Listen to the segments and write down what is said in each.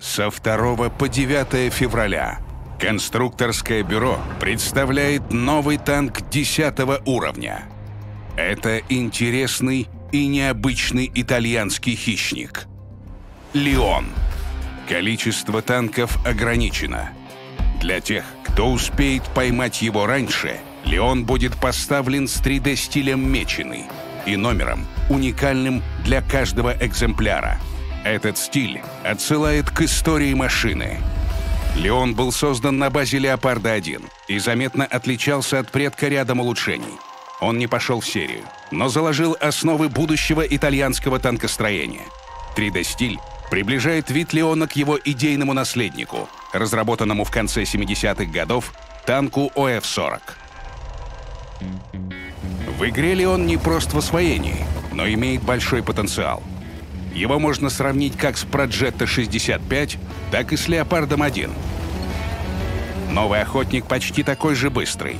Со 2 по 9 февраля конструкторское бюро представляет новый танк 10 уровня. Это интересный и необычный итальянский хищник. Леон. Количество танков ограничено. Для тех, кто успеет поймать его раньше, Леон будет поставлен с 3D-стилем меченый и номером, уникальным для каждого экземпляра. Этот стиль отсылает к истории машины. Леон был создан на базе «Леопарда-1» и заметно отличался от предка рядом улучшений. Он не пошел в серию, но заложил основы будущего итальянского танкостроения. 3D-стиль приближает вид Леона к его идейному наследнику, разработанному в конце 70-х годов танку ОФ-40. В игре Леон не прост в освоении, но имеет большой потенциал. Его можно сравнить как с Проджетто 65, так и с Леопардом 1. Новый охотник почти такой же быстрый.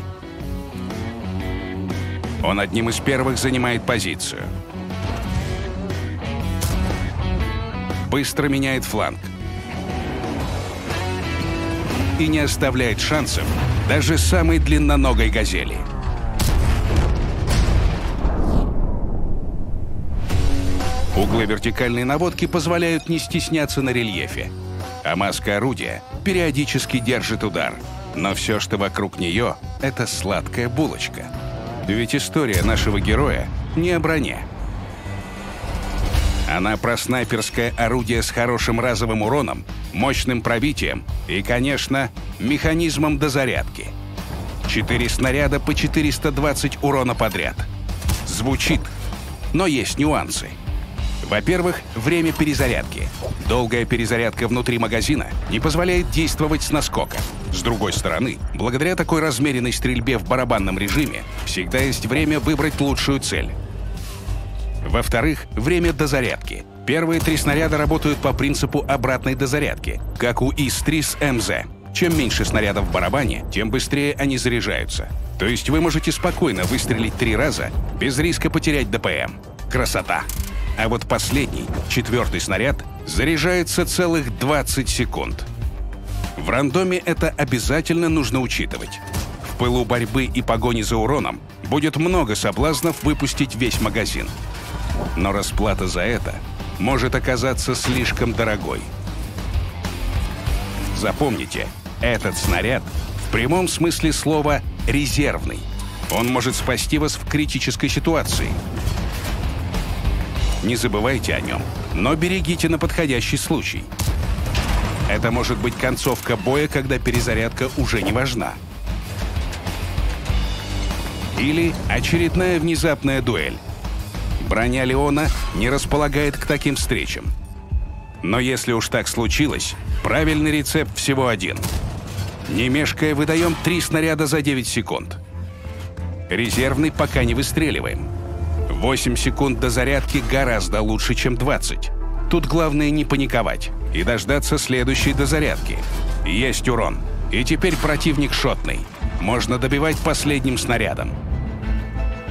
Он одним из первых занимает позицию. Быстро меняет фланг. И не оставляет шансов даже самой длинноногой «Газели». Углы вертикальной наводки позволяют не стесняться на рельефе. А маска орудия периодически держит удар. Но все, что вокруг нее, это сладкая булочка. Ведь история нашего героя не о броне. Она про снайперское орудие с хорошим разовым уроном, мощным пробитием и, конечно, механизмом дозарядки. Четыре снаряда по 420 урона подряд. Звучит, но есть нюансы. Во-первых, время перезарядки. Долгая перезарядка внутри магазина не позволяет действовать с наскока. С другой стороны, благодаря такой размеренной стрельбе в барабанном режиме, всегда есть время выбрать лучшую цель. Во-вторых, время дозарядки. Первые три снаряда работают по принципу обратной дозарядки, как у ИС-3 с МЗ. Чем меньше снарядов в барабане, тем быстрее они заряжаются. То есть вы можете спокойно выстрелить три раза, без риска потерять ДПМ. Красота! А вот последний, четвертый снаряд, заряжается целых 20 секунд. В рандоме это обязательно нужно учитывать. В пылу борьбы и погони за уроном будет много соблазнов выпустить весь магазин. Но расплата за это может оказаться слишком дорогой. Запомните, этот снаряд в прямом смысле слова резервный. Он может спасти вас в критической ситуации – не забывайте о нем, но берегите на подходящий случай. Это может быть концовка боя, когда перезарядка уже не важна. Или очередная внезапная дуэль. Броня Леона не располагает к таким встречам. Но если уж так случилось, правильный рецепт всего один. Не мешкая, выдаем три снаряда за 9 секунд. Резервный пока не выстреливаем. 8 секунд до зарядки гораздо лучше, чем 20. Тут главное не паниковать и дождаться следующей дозарядки. Есть урон. И теперь противник шотный. Можно добивать последним снарядом.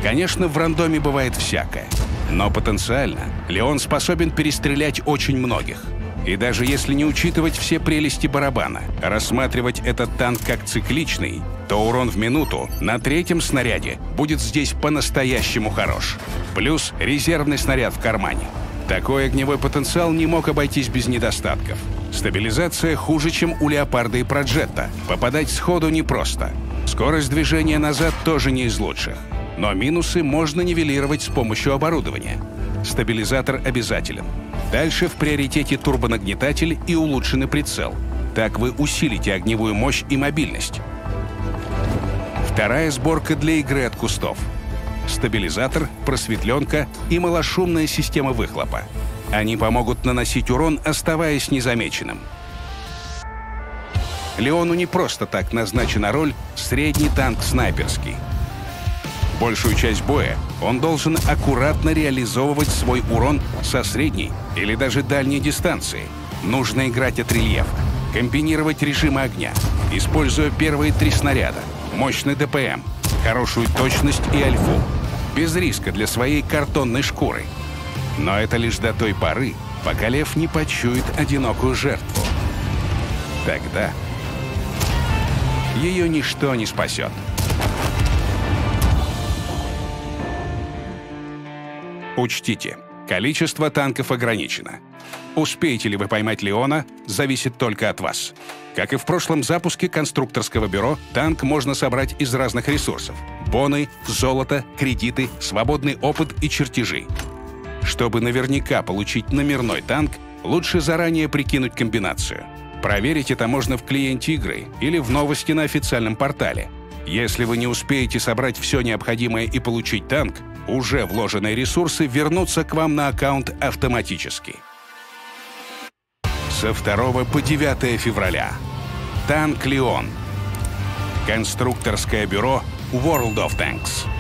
Конечно, в рандоме бывает всякое. Но потенциально Леон способен перестрелять очень многих. И даже если не учитывать все прелести барабана, рассматривать этот танк как цикличный, то урон в минуту на третьем снаряде будет здесь по-настоящему хорош. Плюс резервный снаряд в кармане. Такой огневой потенциал не мог обойтись без недостатков. Стабилизация хуже, чем у Леопарда и Проджетта. Попадать сходу непросто. Скорость движения назад тоже не из лучших. Но минусы можно нивелировать с помощью оборудования. Стабилизатор обязателен. Дальше в приоритете турбонагнетатель и улучшенный прицел. Так вы усилите огневую мощь и мобильность. Вторая сборка для игры от кустов. Стабилизатор, просветленка и малошумная система выхлопа. Они помогут наносить урон, оставаясь незамеченным. Леону не просто так назначена роль «средний танк снайперский». Большую часть боя он должен аккуратно реализовывать свой урон со средней или даже дальней дистанции. Нужно играть от рельефа, комбинировать режимы огня, используя первые три снаряда — мощный ДПМ, хорошую точность и альфу, без риска для своей картонной шкуры. Но это лишь до той поры, пока лев не почует одинокую жертву. тогда ее ничто не спасет. Учтите, количество танков ограничено. Успеете ли вы поймать Леона, зависит только от вас. Как и в прошлом запуске конструкторского бюро, танк можно собрать из разных ресурсов. Боны, золото, кредиты, свободный опыт и чертежи. Чтобы наверняка получить номерной танк, лучше заранее прикинуть комбинацию. Проверить это можно в клиенте игры или в новости на официальном портале. Если вы не успеете собрать все необходимое и получить танк, уже вложенные ресурсы вернутся к вам на аккаунт автоматически. Со 2 по 9 февраля. Танк «Леон». Конструкторское бюро World of Tanks.